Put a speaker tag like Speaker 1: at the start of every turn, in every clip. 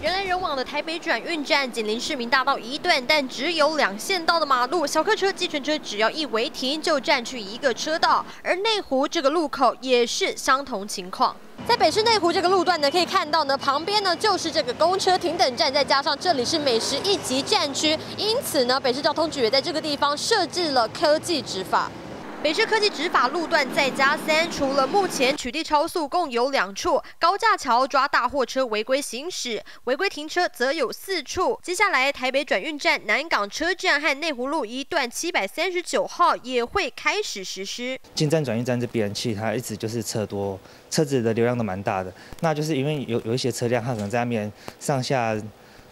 Speaker 1: 人来人往的台北转运站，紧邻市民大道一段，但只有两线道的马路，小客车、计程车只要一违停就占据一个车道。而内湖这个路口也是相同情况。在北市内湖这个路段呢，可以看到呢，旁边呢就是这个公车停等站，再加上这里是美食一级站区，因此呢，北市交通局也在这个地方设置了科技执法。北市科技执法路段再加三，除了目前取缔超速共有两处，高架桥抓大货车违规行驶，违规停车则有四处。接下来台北转运站、南港车站和内湖路一段七百三十九号也会开始实施。
Speaker 2: 进站转运站这边，其实它一直就是车多，车子的流量都蛮大的。那就是因为有有一些车辆，它可能在那边上下。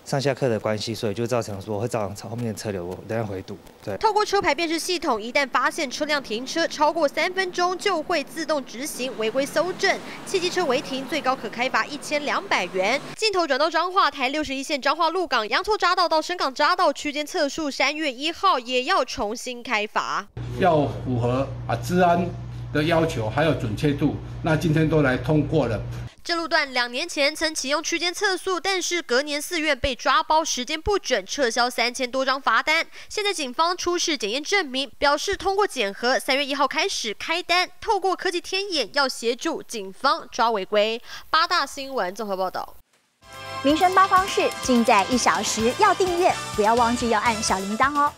Speaker 2: 上下客的关系，所以就造成说会造成后面的车流的回堵。对，
Speaker 1: 透过车牌辨识系统，一旦发现车辆停车超过三分钟，就会自动执行违规搜证。汽机车违停最高可开罚一千两百元。镜头转到彰化台六十一线彰化鹿港洋厝匝道到深港匝道区间测速，三月一号也要重新开罚。
Speaker 3: 要符合啊治安的要求，还有准确度，那今天都来通过了。
Speaker 1: 这路段两年前曾启用区间测速，但是隔年四月被抓包时间不准，撤销三千多张罚单。现在警方出示检验证明，表示通过检核，三月一号开始开单。透过科技天眼，要协助警方抓违规。八大新闻综合报道。
Speaker 4: 民生八方式尽在一小时，要订阅，不要忘记要按小铃铛哦。